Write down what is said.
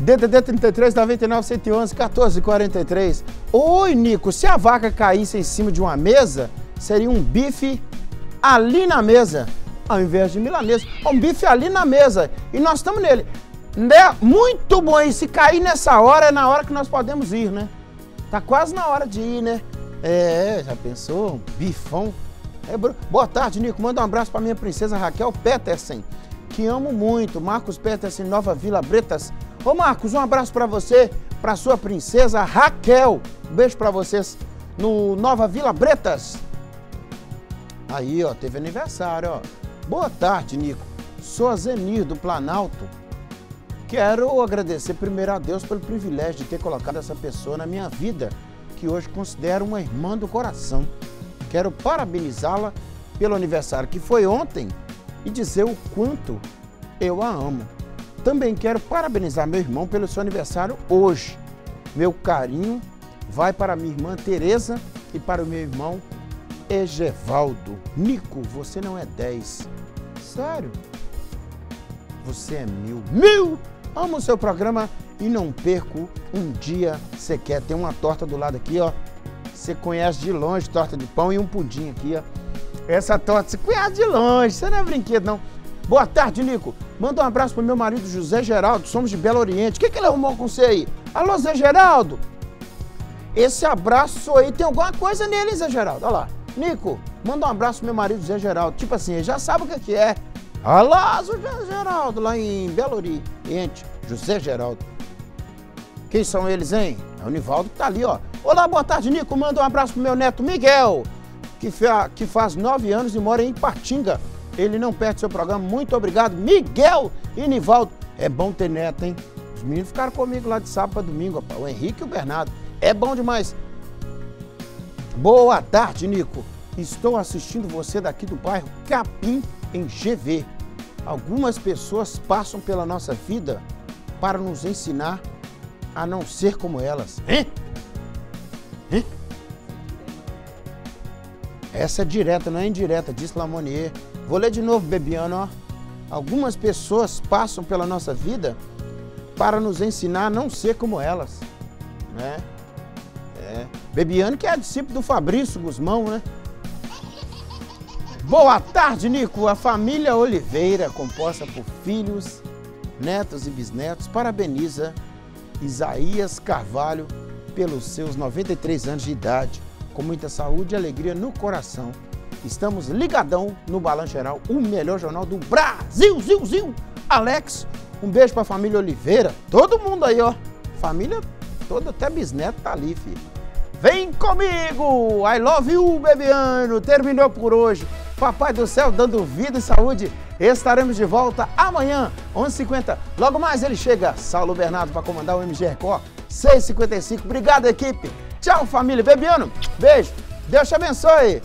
DDD 33 99 111 14 43. Oi, Nico, se a vaca caísse em cima de uma mesa, seria um bife ali na mesa, ao invés de milanesa. Um bife ali na mesa. E nós estamos nele. Né? Muito bom. E se cair nessa hora, é na hora que nós podemos ir, né? Tá quase na hora de ir, né? É, já pensou? Um bifão. É, boa tarde, Nico. Manda um abraço para minha princesa Raquel Petersen, que amo muito. Marcos Petersen, Nova Vila Bretas. Ô Marcos, um abraço para você, para sua princesa Raquel. Um beijo para vocês no Nova Vila Bretas. Aí, ó, teve aniversário, ó. Boa tarde, Nico. Sou a Zenir do Planalto. Quero agradecer primeiro a Deus pelo privilégio de ter colocado essa pessoa na minha vida, que hoje considero uma irmã do coração. Quero parabenizá-la pelo aniversário que foi ontem e dizer o quanto eu a amo. Também quero parabenizar meu irmão pelo seu aniversário hoje. Meu carinho vai para minha irmã Tereza e para o meu irmão Egevaldo. Nico, você não é 10. Sério? Você é mil. Mil! Amo o seu programa e não perco um dia sequer. Tem uma torta do lado aqui, ó. Você conhece de longe, torta de pão e um pudim aqui, ó. Essa torta você conhece de longe, você não é brinquedo, não. Boa tarde, Nico. Manda um abraço pro meu marido José Geraldo, somos de Belo Oriente. O que, que ele arrumou com você aí? Alô, Zé Geraldo? Esse abraço aí tem alguma coisa nele, Zé Geraldo? Olha lá. Nico, manda um abraço pro meu marido Zé Geraldo. Tipo assim, ele já sabe o que, que é. Olá, José Geraldo, lá em Belo Oriente. José Geraldo. Quem são eles, hein? É o Nivaldo que tá ali, ó. Olá, boa tarde, Nico. Manda um abraço pro meu neto Miguel, que, que faz nove anos e mora em Patinga. Ele não perde seu programa. Muito obrigado, Miguel e Nivaldo. É bom ter neto, hein? Os meninos ficaram comigo lá de sábado para domingo, rapaz. o Henrique e o Bernardo. É bom demais. Boa tarde, Nico. Estou assistindo você daqui do bairro Capim, em GV. Algumas pessoas passam pela nossa vida para nos ensinar a não ser como elas. Hein? Hein? Essa é direta, não é indireta, disse Lamonier. Vou ler de novo, Bebiano. Algumas pessoas passam pela nossa vida para nos ensinar a não ser como elas. Né? É. Bebiano que é discípulo do Fabrício Guzmão, né? Boa tarde, Nico. A família Oliveira, composta por filhos, netos e bisnetos, parabeniza Isaías Carvalho pelos seus 93 anos de idade, com muita saúde e alegria no coração. Estamos ligadão no Balanço Geral, o melhor jornal do Brasil, Zil, Zil. Alex, um beijo pra família Oliveira. Todo mundo aí, ó. Família toda, até bisneto tá ali, filho. Vem comigo! I love you, Bebiano! Terminou por hoje. Papai do céu dando vida e saúde. Estaremos de volta amanhã, 11h50. Logo mais ele chega, Saulo Bernardo, para comandar o MG Record, 6h55. Obrigado, equipe. Tchau, família. Bebiano, beijo. Deus te abençoe.